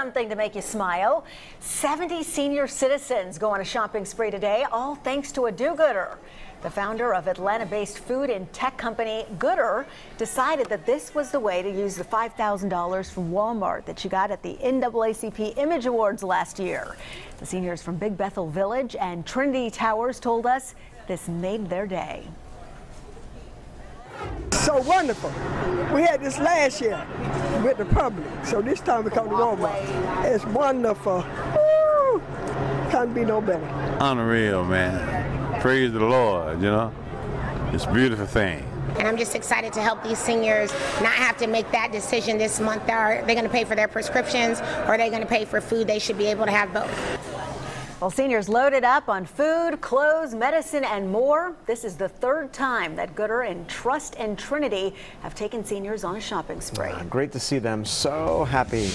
something to make you smile. 70 senior citizens go on a shopping spree today, all thanks to a do-gooder. The founder of Atlanta-based food and tech company Goodr decided that this was the way to use the $5,000 from Walmart that you got at the NAACP Image Awards last year. The seniors from Big Bethel Village and Trinity Towers told us this made their day. So wonderful. We had this last year with the Publix, so this time we come to Walmart. It's wonderful. Woo! Can't be no better. Unreal, man praise the Lord, you know. It's a beautiful thing. And I'm just excited to help these seniors not have to make that decision this month. Are they going to pay for their prescriptions or are they going to pay for food? They should be able to have both. Well, seniors loaded up on food, clothes, medicine, and more. This is the third time that Goodr and Trust and Trinity have taken seniors on a shopping spree. great to see them so happy.